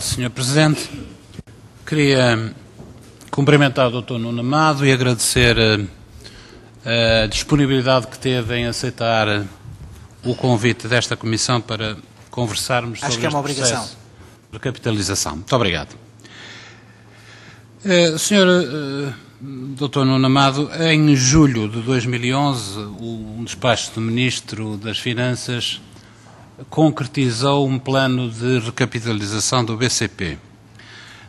Sr. Presidente. Queria cumprimentar o Dr. Nuno Amado e agradecer eh, a disponibilidade que teve em aceitar eh, o convite desta Comissão para conversarmos Acho sobre que é uma obrigação. processo de recapitalização. Muito obrigado. Eh, Sr. eh, Dr. Nuno Amado, em julho de 2011, o- um despacho do Ministro das Finanças concretizou um plano de recapitalização do BCP.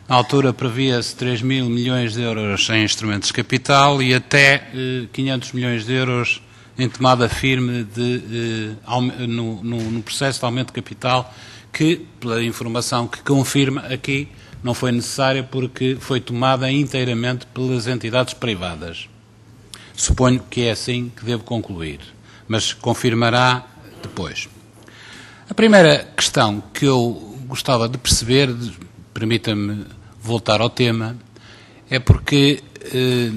Na altura previa-se 3 mil milhões de euros em instrumentos de capital e até eh, 500 milhões de euros em tomada firme de, eh, no, no- no processo de aumento de capital, que, pela informação que confirma aqui, não foi necessária porque foi tomada inteiramente pelas entidades privadas. Suponho que é assim que devo concluir, mas confirmará depois. A primeira questão que eu gostava de perceber, permita-me voltar ao tema, é porque, eh,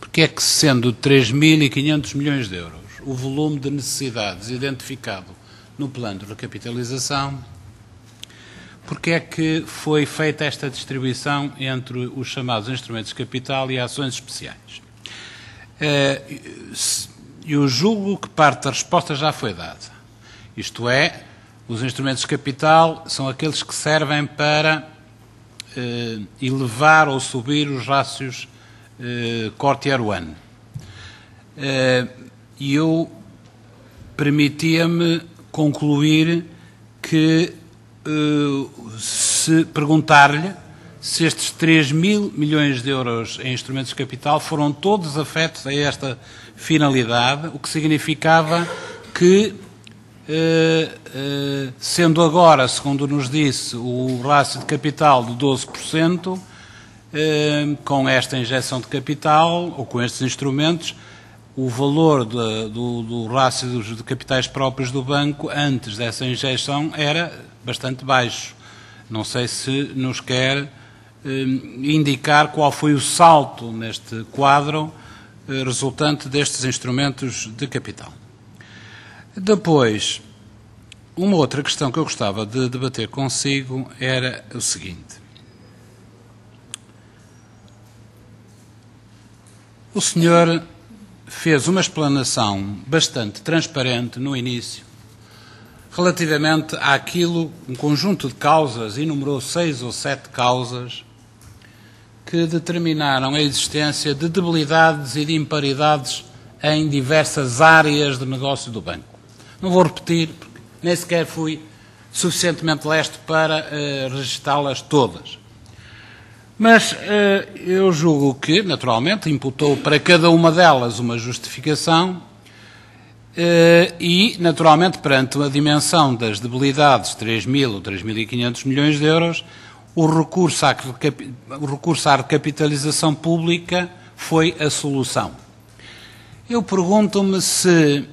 porque é que, sendo 3.500 milhões de euros o volume de necessidades identificado no plano de recapitalização, porque é que foi feita esta distribuição entre os chamados instrumentos de capital e ações especiais? Eh, Eu julgo que parte da resposta já foi dada. Isto é, os instrumentos de capital são aqueles que servem para eh, elevar ou subir os rácios eh, Cortier One. Eh, E eu permitia-me concluir que eh, se perguntar-lhe se estes 3 mil milhões de euros em instrumentos de capital foram todos afetos a esta finalidade, o que significava que, sendo agora, segundo nos disse, o rácio de capital de 12%, eh, com esta injeção de capital, ou com estes instrumentos, o valor de- do, do rácio de capitais próprios do banco antes dessa injeção era bastante baixo. Não sei se nos quer eh, indicar qual foi o salto neste quadro eh, resultante destes instrumentos de capital. Depois, uma outra questão que eu gostava de debater consigo era o seguinte. O senhor fez uma explanação bastante transparente no início relativamente àquilo, um conjunto de causas, enumerou seis ou sete causas que determinaram a existência de debilidades e de imparidades em diversas áreas de negócio do banco. Não vou repetir, porque nem sequer fui suficientemente lesto para eh, registá-las todas. Mas eh, eu julgo que, naturalmente, imputou para cada uma delas uma justificação eh, e, naturalmente, perante a dimensão das debilidades, 3.000 ou 3.500 milhões de euros, o recurso, à, o recurso à recapitalização pública foi a solução. Eu pergunto-me se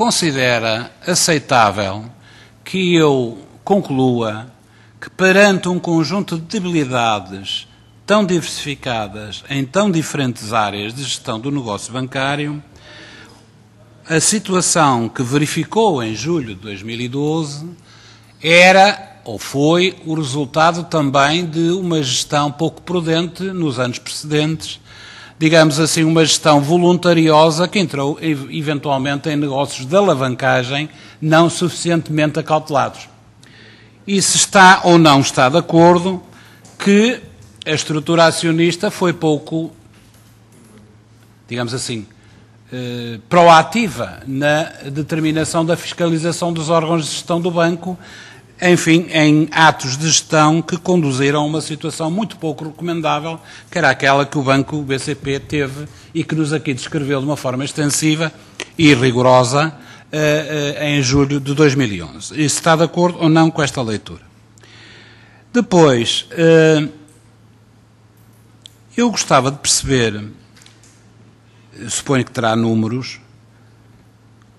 considera aceitável que eu conclua que perante um conjunto de debilidades tão diversificadas em tão diferentes áreas de gestão do negócio bancário, a situação que verificou em julho de 2012 era ou foi o resultado também de uma gestão pouco prudente nos anos precedentes, digamos assim, uma gestão voluntariosa que entrou ev- eventualmente em negócios de alavancagem não suficientemente acautelados. E se está ou não está de acordo que a estrutura acionista foi pouco, digamos assim, eh, proativa na determinação da fiscalização dos órgãos de gestão do banco, enfim, em atos de gestão que conduziram a uma situação muito pouco recomendável, que era aquela que o banco o BCP teve e que nos aqui descreveu de uma forma extensiva e rigorosa eh, eh, em julho de 2011. E se está de acordo ou não com esta leitura. Depois, eh, eu gostava de perceber suponho que terá números,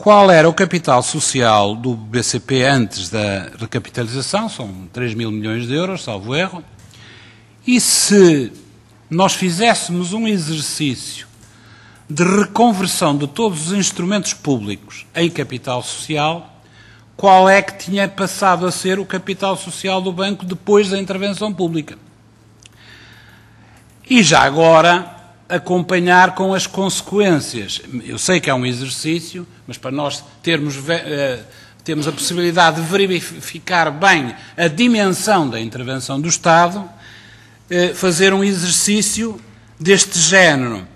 qual era o capital social do BCP antes da recapitalização, são 3 mil milhões de euros, salvo erro, e se nós fizéssemos um exercício de reconversão de todos os instrumentos públicos em capital social, qual é que tinha passado a ser o capital social do banco depois da intervenção pública. E já agora acompanhar com as consequências. Eu sei que é um exercício, mas para nós termos, uh, termos a possibilidade de verificar bem a dimensão da intervenção do Estado, uh, fazer um exercício deste género.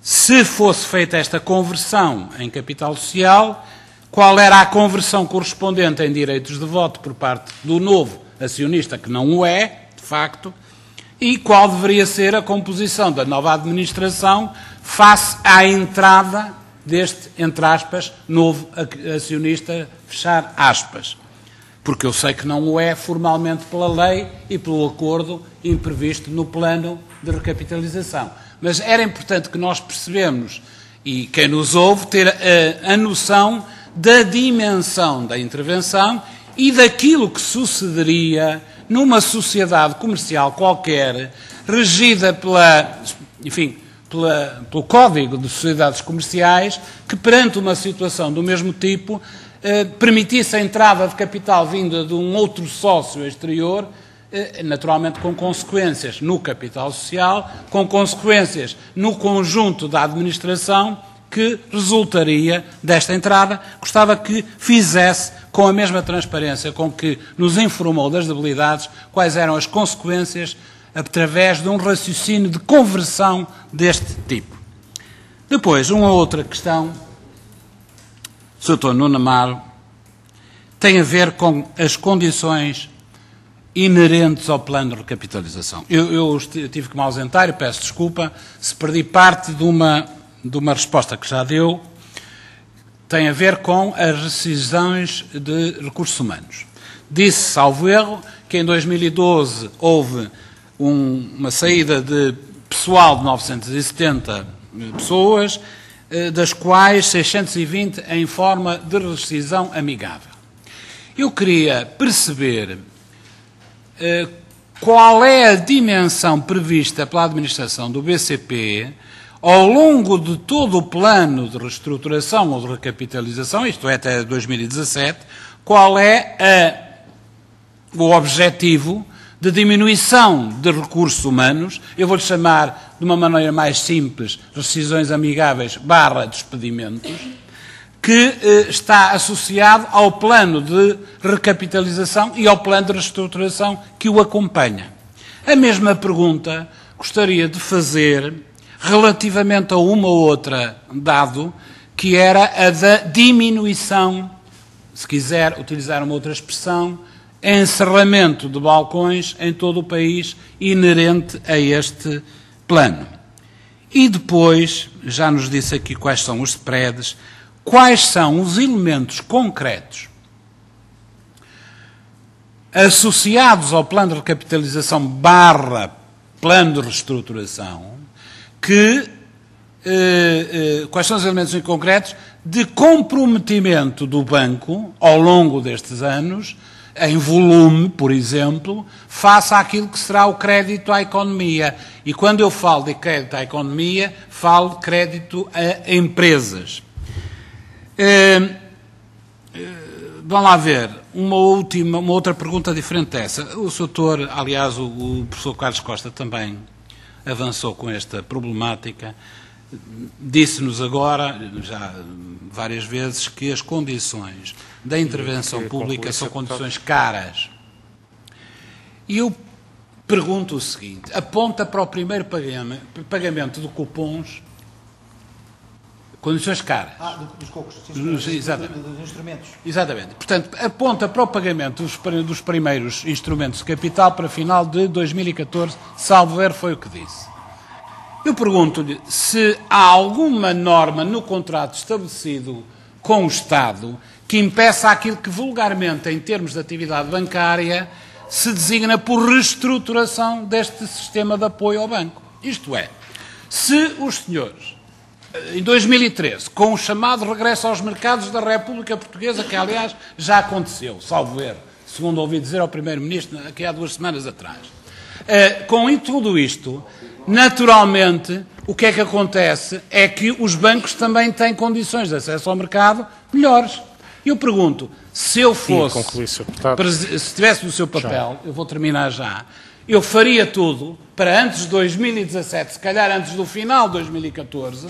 Se fosse feita esta conversão em capital social, qual era a conversão correspondente em direitos de voto por parte do novo acionista, que não o é, de facto, e qual deveria ser a composição da nova administração face à entrada deste, entre aspas, novo acionista, fechar aspas. Porque eu sei que não o é formalmente pela lei e pelo acordo imprevisto no plano de recapitalização. Mas era importante que nós percebemos, e quem nos ouve, ter a, a noção da dimensão da intervenção e daquilo que sucederia numa sociedade comercial qualquer, regida pela, enfim, pela, pelo Código de Sociedades Comerciais, que perante uma situação do mesmo tipo eh, permitisse a entrada de capital vinda de um outro sócio exterior, eh, naturalmente com consequências no capital social, com consequências no conjunto da administração que resultaria desta entrada. Gostava que fizesse, com a mesma transparência com que nos informou das debilidades, quais eram as consequências através de um raciocínio de conversão deste tipo. Depois, uma outra questão, Sr. Nuno Amaro, tem a ver com as condições inerentes ao plano de recapitalização. Eu, eu tive que me ausentar e peço desculpa se perdi parte de uma de uma resposta que já deu, tem a ver com as rescisões de recursos humanos. Disse, salvo erro, que em 2012 houve um, uma saída de pessoal de 970 pessoas, eh, das quais 620 em forma de rescisão amigável. Eu queria perceber eh, qual é a dimensão prevista pela administração do BCP ao longo de todo o plano de reestruturação ou de recapitalização, isto é, até 2017, qual é a, o objetivo de diminuição de recursos humanos, eu vou-lhe chamar de uma maneira mais simples, rescisões amigáveis barra despedimentos, que eh, está associado ao plano de recapitalização e ao plano de reestruturação que o acompanha. A mesma pergunta gostaria de fazer relativamente a uma ou outra dado, que era a da diminuição, se quiser utilizar uma outra expressão, encerramento de balcões em todo o país inerente a este plano. E depois, já nos disse aqui quais são os spreads, quais são os elementos concretos associados ao plano de recapitalização barra plano de reestruturação, que eh, eh, quais são os elementos em concretos de comprometimento do banco ao longo destes anos, em volume, por exemplo, face àquilo que será o crédito à economia. E quando eu falo de crédito à economia, falo de crédito a empresas. Eh, vamos lá ver, uma, última, uma outra pergunta diferente dessa. O Sr. aliás, o, o professor Carlos Costa também avançou com esta problemática. Disse-nos agora, já várias vezes, que as condições da intervenção pública são condições caras. E eu pergunto o seguinte: aponta para o primeiro pagamento de cupons Condições caras. Ah, dos cocos, dos, exatamente. dos instrumentos. Exatamente. Portanto, aponta para o pagamento dos, dos primeiros instrumentos de capital para final de 2014, salvo ver foi o que disse. Eu pergunto-lhe se há alguma norma no contrato estabelecido com o Estado que impeça aquilo que vulgarmente, em termos de atividade bancária, se designa por reestruturação deste sistema de apoio ao banco. Isto é, se os senhores em 2013, com o chamado regresso aos mercados da República Portuguesa, que aliás já aconteceu, salvo erro, segundo ouvi dizer ao Primeiro-Ministro aqui há duas semanas atrás. Uh, com tudo isto, naturalmente, o que é que acontece é que os bancos também têm condições de acesso ao mercado melhores. E eu pergunto, se eu fosse, presi- se estivesse no seu papel, eu vou terminar já, eu faria tudo para antes de 2017, se calhar antes do final de 2014,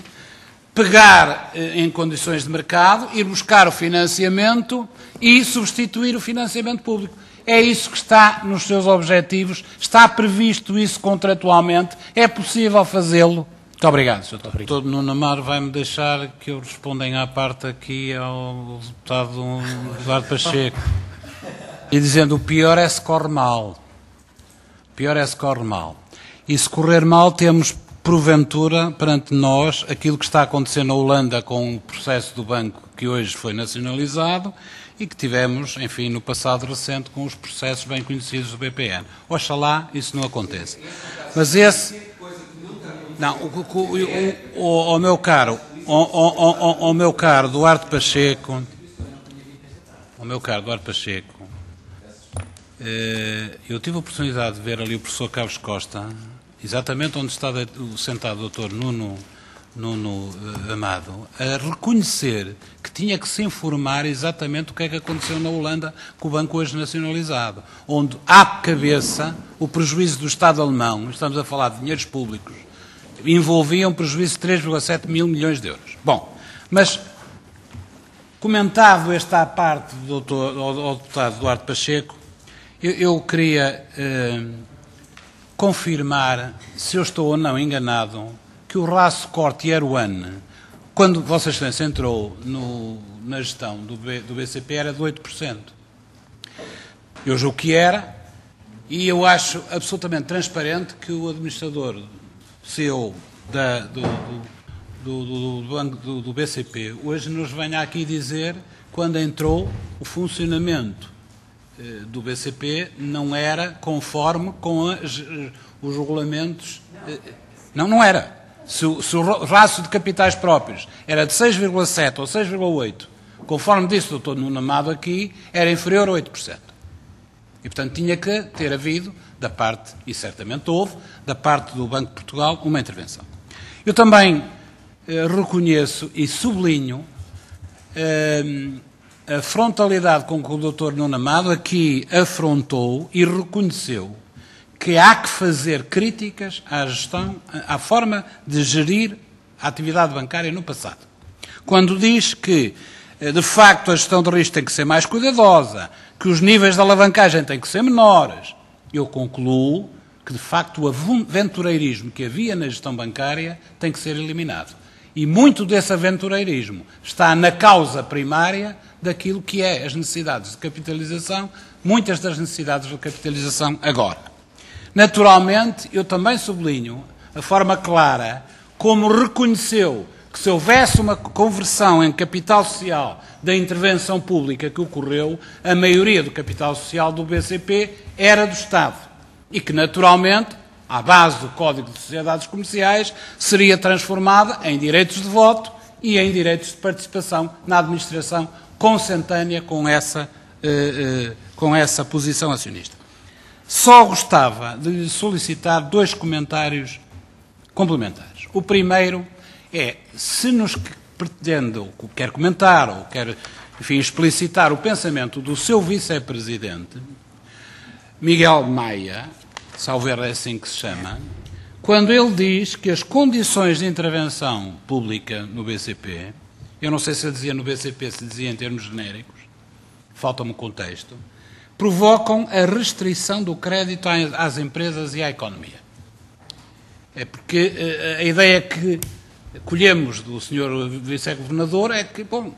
pegar eh, em condições de mercado, ir buscar o financiamento e substituir o financiamento público. É isso que está nos seus objetivos, está previsto isso contratualmente, é possível fazê-lo. Muito obrigado, Sr. Doutor. Todo Nuno Amaro vai-me deixar que eu responda à parte aqui ao deputado Eduardo Pacheco. E dizendo, o pior é se corre mal. O pior é se corre mal. E se correr mal, temos, porventura, perante nós, aquilo que está a acontecer na Holanda com o processo do banco que hoje foi nacionalizado e que tivemos, enfim, no passado recente com os processos bem conhecidos do BPN. Oxalá isso não aconteça. Mas esse... Não, o, o, o, o, meu caro, o meu caro Duarte Pacheco, o meu caro Duarte Pacheco, eh, eu tive a oportunidade de ver ali o professor Carlos Costa, exatamente onde está sentado o doutor Nuno, Nuno eh, Amado, a reconhecer que tinha que se informar exatamente o que é que aconteceu na Holanda com o banco hoje nacionalizado, onde, à cabeça, o prejuízo do Estado alemão, estamos a falar de dinheiros públicos, envolvia um prejuízo de 3,7 mil milhões de euros. Bom, mas Comentado esta parte do doutor, ao, ao deputado Duarte Pacheco, eu, eu queria eh, confirmar se eu estou ou não enganado que o Raço Corte Erwan, quando Vossa Excelência entrou no- na gestão do, B- do BCP, era de 8%. Eu julgo que era, e eu acho absolutamente transparente que o administrador CEO da- do, do- do- do- banco do, do BCP hoje nos venha aqui dizer quando entrou o funcionamento do BCP não era conforme com as, eh, os regulamentos. eh, Não, não era. Se se o raço de capitais próprios era de 6,7 ou 6,8, conforme disse o Dr. Nuno Amado aqui, era inferior a 8%. E, portanto, tinha que ter havido, da parte, e certamente houve, da parte do Banco de Portugal, uma intervenção. Eu também eh, reconheço e sublinho eh, a frontalidade com que o Dr. Nuno Amado aqui afrontou e reconheceu que há que fazer críticas à gestão, à forma de gerir a atividade bancária no passado. Quando diz que, eh, de facto, a gestão de risco tem que ser mais cuidadosa, que os níveis de alavancagem têm que ser menores, eu concluo que, de facto, o aventureirismo que havia na gestão bancária tem que ser eliminado. E muito desse aventureirismo está na causa primária daquilo que é as necessidades de capitalização, muitas das necessidades de capitalização agora. Naturalmente, eu também sublinho a forma clara como reconheceu que se houvesse uma conversão em capital social da intervenção pública que ocorreu, a maioria do capital social do BCP era do Estado. E que, naturalmente, à base do Código de Sociedades Comerciais, seria transformada em direitos de voto e em direitos de participação na administração consentânea com essa, eh, eh, com essa posição acionista. Só gostava de lhe solicitar dois comentários complementares. O primeiro é, se nos pretende, ou quer comentar, ou quer, enfim, explicitar o pensamento do seu vice-presidente, Miguel Maia, salvo erro é assim que se chama, quando ele diz que as condições de intervenção pública no BCP, eu não sei se ele dizia no BCP, se dizia em termos genéricos, falta-me contexto, provocam a restrição do crédito às empresas e à economia. É porque eh, a ideia que colhemos do Sr. Vice-Governador é que, bom,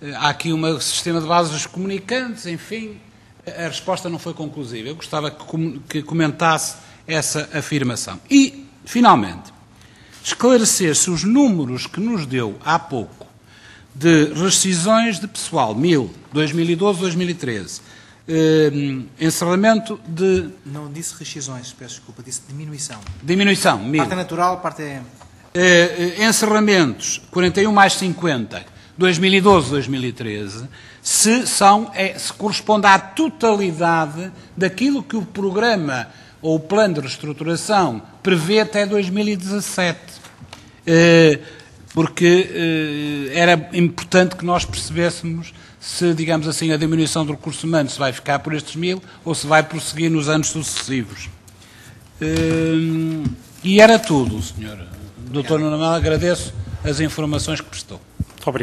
eh, há aqui um sistema de bases comunicantes, enfim, a resposta não foi conclusiva. Eu gostava que, com- que comentasse essa afirmação. E, finalmente, esclarecer se os números que nos deu há pouco de rescisões de pessoal, 1000, 2012, 2013, eh, encerramento de Não disse rescisões, peço desculpa, disse diminuição. diminuição, 1000. Parte é natural, parte é. Eh, eh, encerramentos 41 mais 50, 2012, 2013, se, são, é, se corresponde à totalidade daquilo que o programa ou o plano de reestruturação prevê até 2017. Eh, porque eh, era importante que nós percebêssemos se, digamos assim, a diminuição do recurso humano se vai ficar por estes mil ou se vai prosseguir nos anos sucessivos. Hum, e era tudo, senhor. Doutor Nuno Amália, agradeço as informações que prestou. Obrigado.